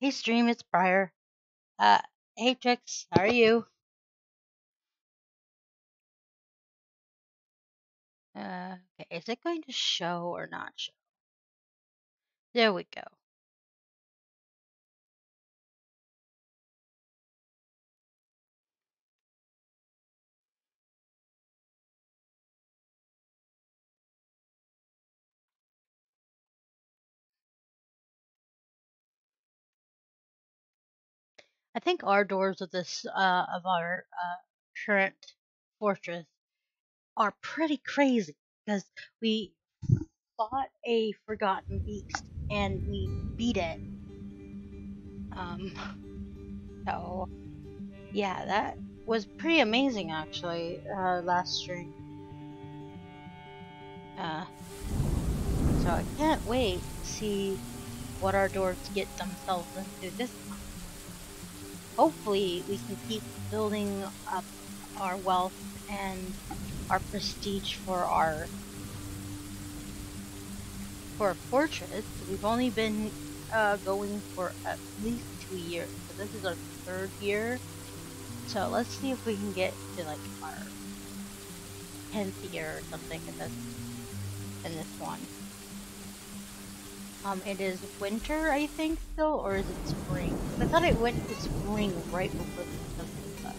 Hey, Stream, it's Briar. Uh, hey, Trix, how are you? Uh, okay, is it going to show or not show? There we go. I think our dwarves of this, uh, of our, uh, current fortress are pretty crazy because we fought a forgotten beast and we beat it. Um, so yeah, that was pretty amazing actually, uh, last stream. Uh, so I can't wait to see what our dwarves get themselves into this. Hopefully we can keep building up our wealth and our prestige for our for a fortress. We've only been uh, going for at least two years. So this is our third year. So let's see if we can get to like our tenth year or something in this in this one. Um, it is winter, I think, still, or is it spring? I thought it went to spring right before the sun.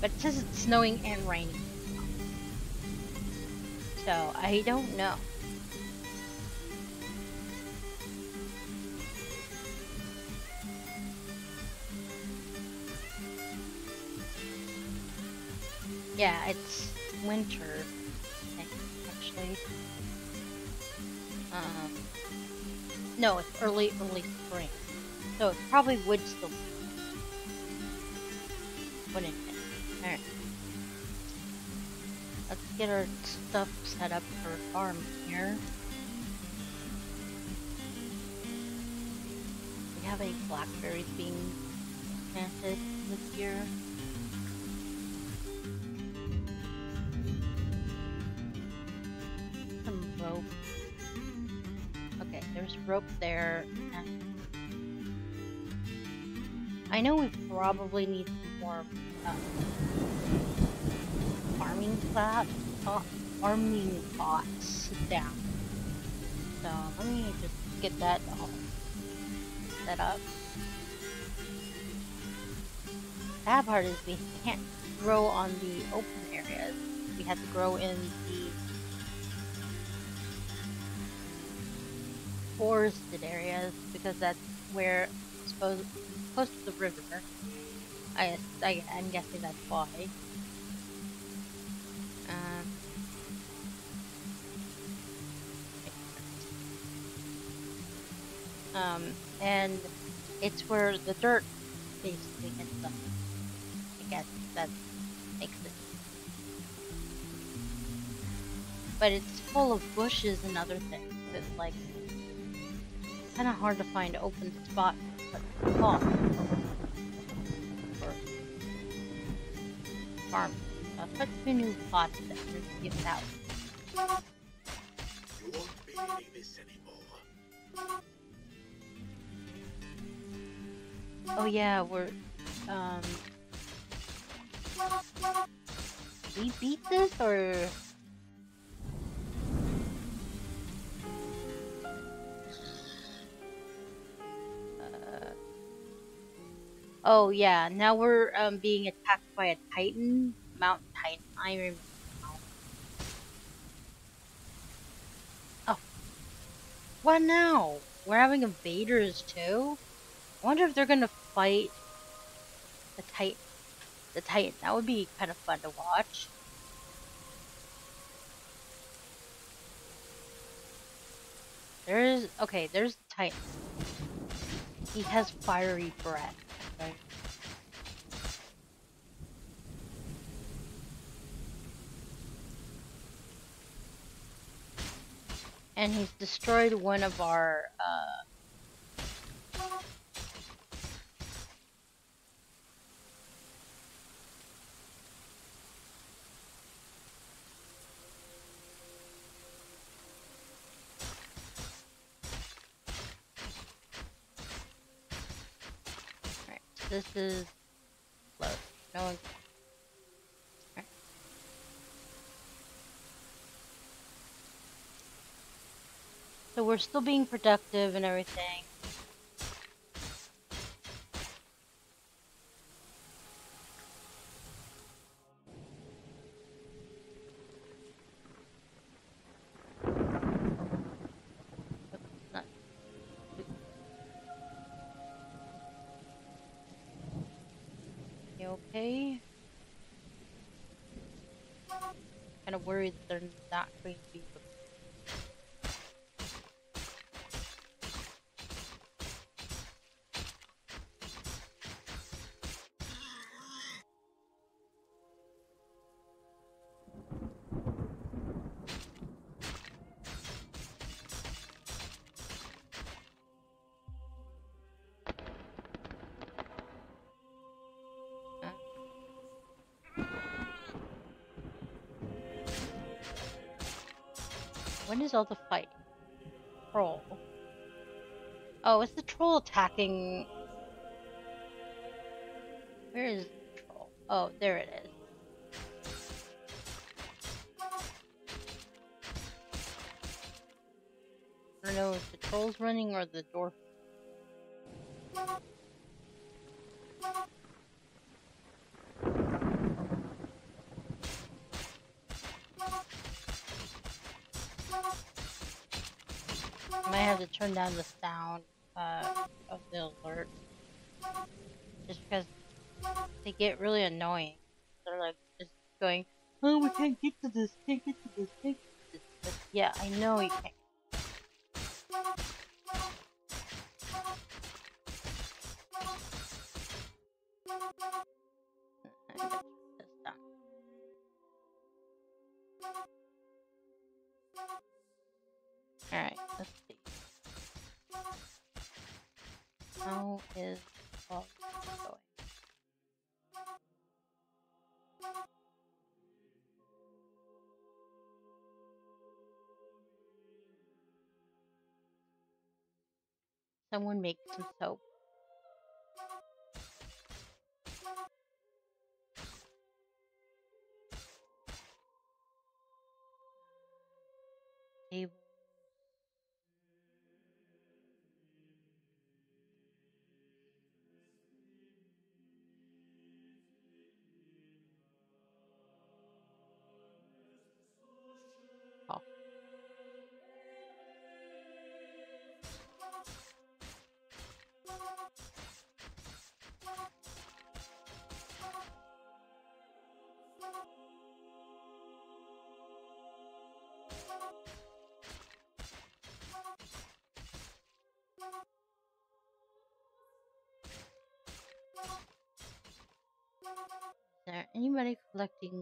But it says it's snowing and raining. So, I don't know. Yeah, it's winter, actually. Um, no, it's early, early spring. So it probably would still put in it. Alright. Let's get our stuff set up for farm here. We have any blackberries being planted this year? There's rope there. I know we probably need some more um, farming plat, uh, farming pots down. So let me just get that all set up. Bad part is we can't grow on the open areas. We have to grow in the forested areas because that's where supposed close to the river. I, I I'm guessing that's why. Um, um, and it's where the dirt basically ends up. I guess that makes it. But it's full of bushes and other things. It's like kind of hard to find open spot to farm for farm. Uh, put two new pots that we're giving out. Oh yeah, we're um. We beat this or? Oh yeah, now we're um being attacked by a titan, mountain titan. I remember. Oh, what now? We're having invaders too. I wonder if they're gonna fight the titan. The titan. That would be kind of fun to watch. There's okay. There's the titan. He has fiery breath. And he's destroyed one of our uh This is close. No. So we're still being productive and everything. Kind of worried that they're When is all the fight? Troll. Oh, it's the troll attacking. Where is the troll? Oh, there it is. I don't know if the troll's running or the dwarf. The sound uh, of the alert. Just because they get really annoying. They're like just going, oh, we can't get to this, can't get to this, can't get to this. But yeah, I know you can't. Someone make some soap. Anybody collecting?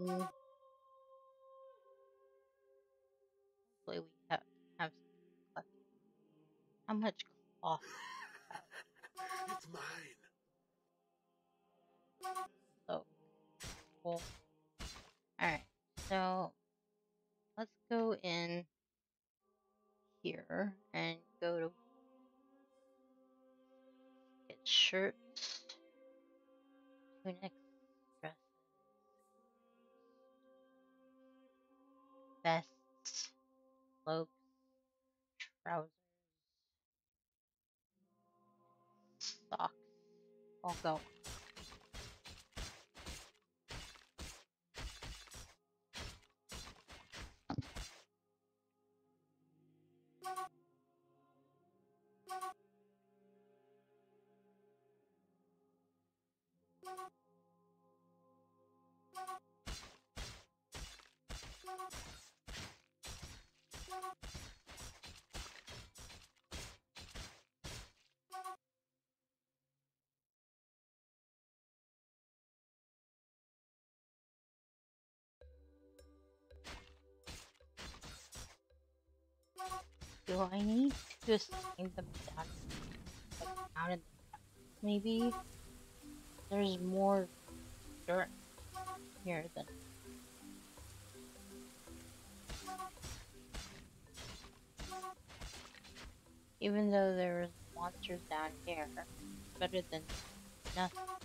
Vests, cloaks, trousers, socks. All. Do I need to assign them down, like maybe? There's more dirt here than. Even though there there's monsters down here, better than nothing.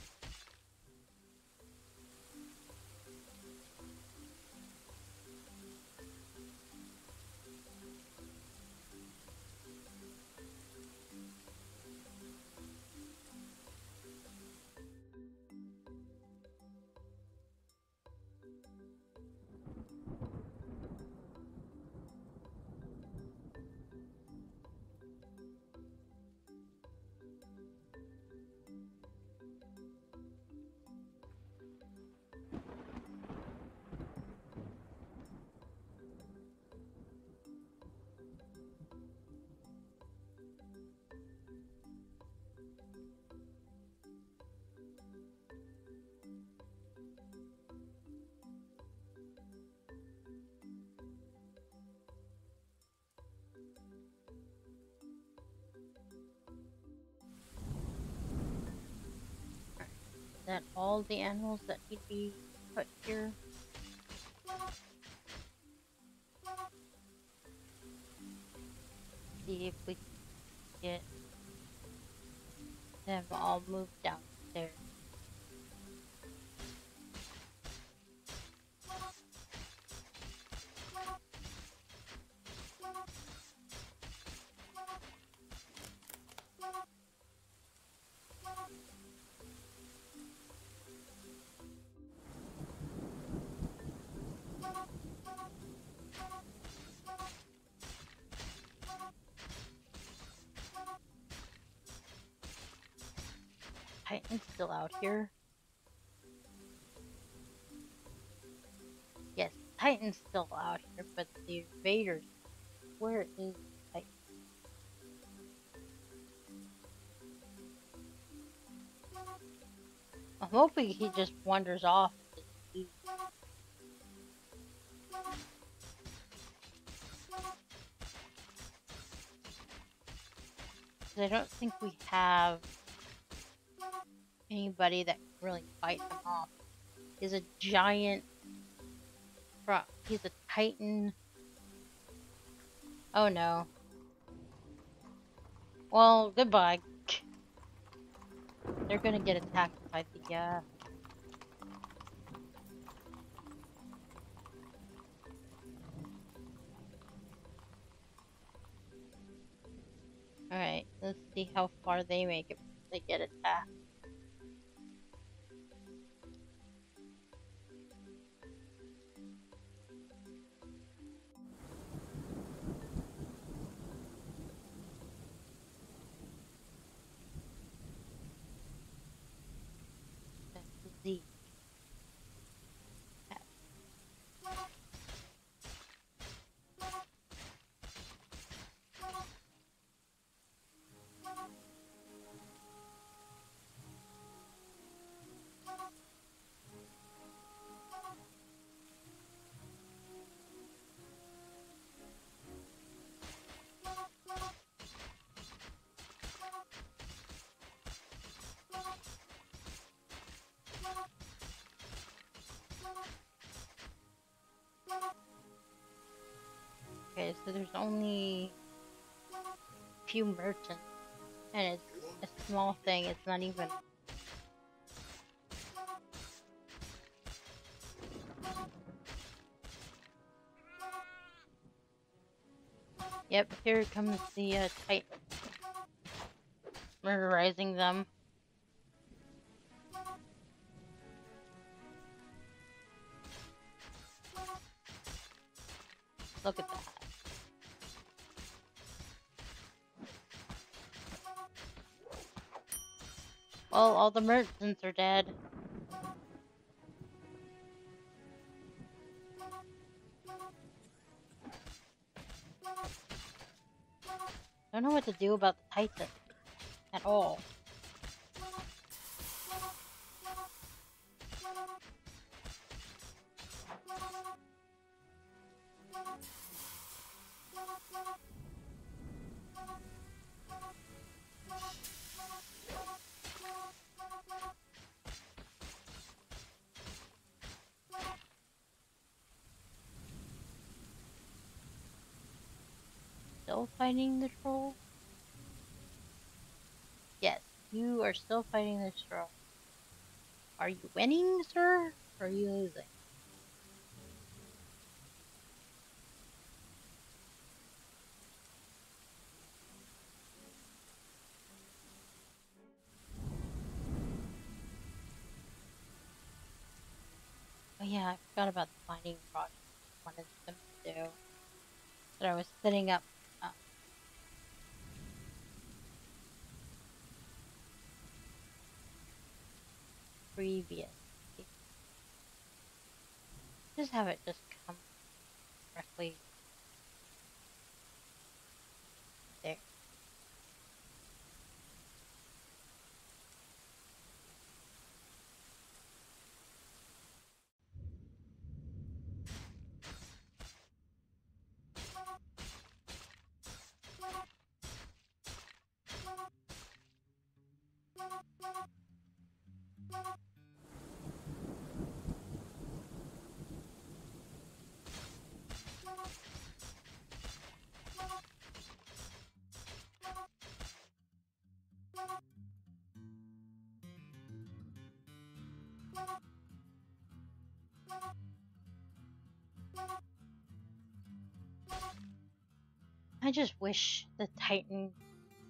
That all the animals that need to be put here? Titan's still out here. Yes, Titan's still out here, but the invaders. Where is Titan? I'm hoping he just wanders off. I don't think we have anybody that can really fight him off. He's a giant. Fro- he's a titan. Oh no. Well, goodbye. They're gonna get attacked by the uh. Alright, let's see how far they make it they get attacked. Okay, so there's only a few merchants, and it's a small thing. It's not even. Yep, here comes the uh, Titan. Murderizing them. All the merchants are dead. I Don't know what to do about the Titan at all. Still fighting the troll? Yes, you are still fighting the troll. Are you winning, sir? Or are you losing? Oh yeah, I forgot about the mining project I wanted them to do. That I was setting up. Previous. Just have it just come directly I just wish the Titan,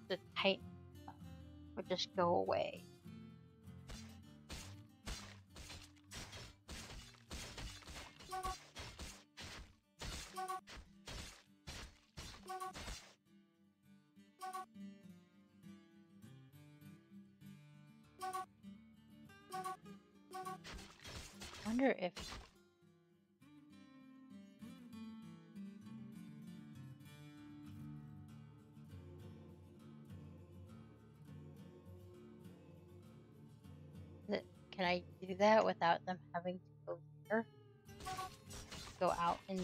the Titan, uh, would just go away. wonder if that without them having to go? Go out and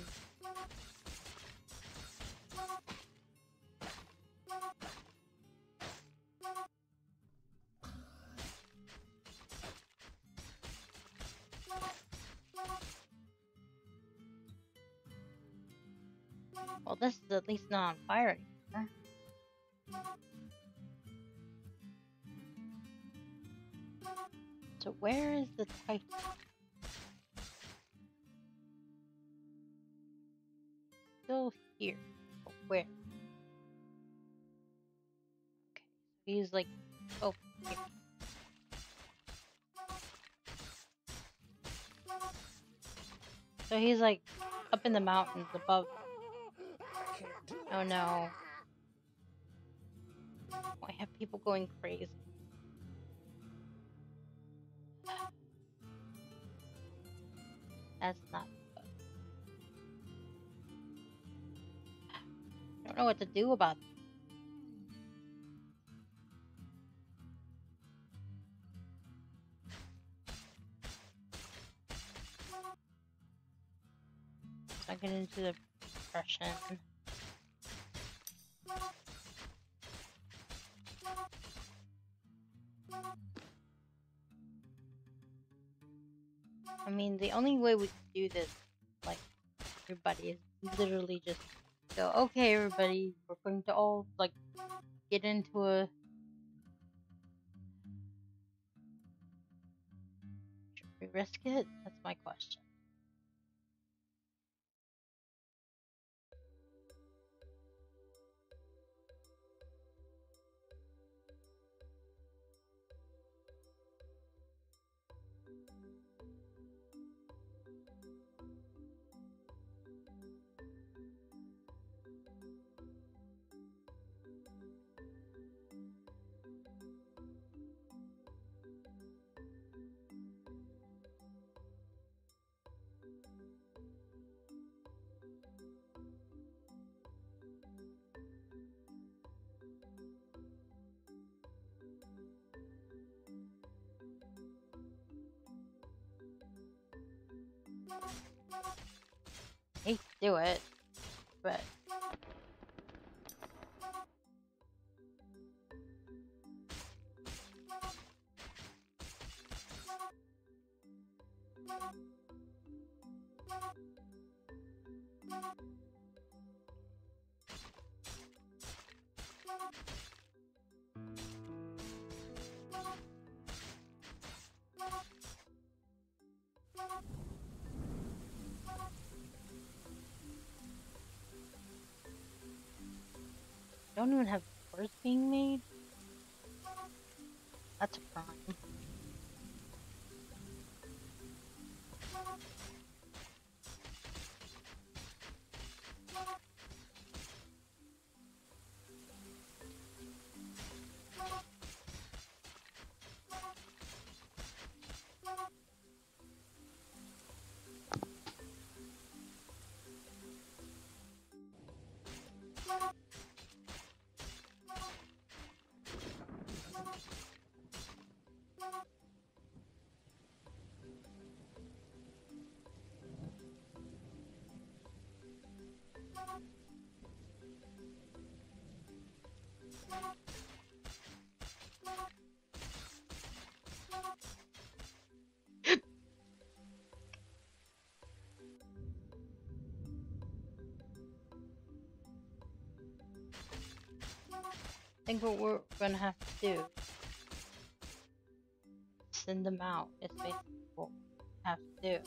Well, this is at least not on fire anymore. So where is the Titan? Still here. Where? Okay, he's like, oh, here. So he's like up in the mountains above. Oh no. I have people going crazy. That's not good. I don't know what to do about I get into the depression. Mean, the only way we do this, like, everybody is literally just go, okay, everybody, we're going to all, like, get into a. Should we risk it? That's my question. Do it, but don't even have doors being made. That's a crime. Think what we're gonna have to do send them out It's basically what we have to do.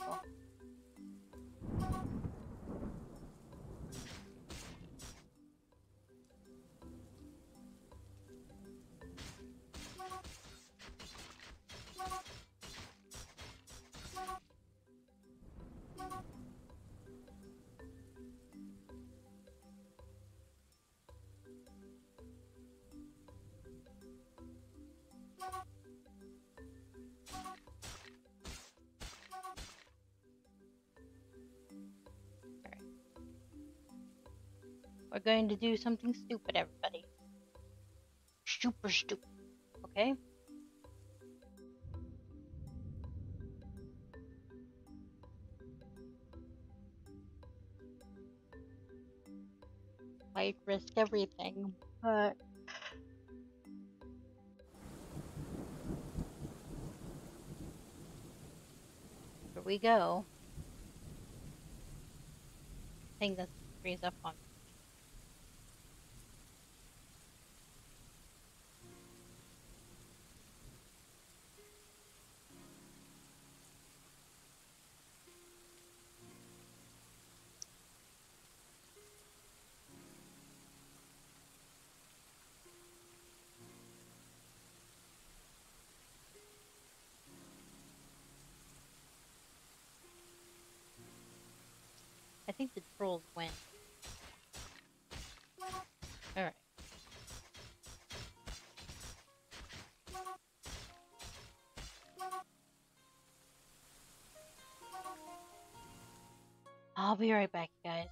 We're going to do something stupid, everybody. Super stupid. Okay? Might risk everything, but here we go. I think that frees up on I think the trolls went. Alright. I'll be right back, guys.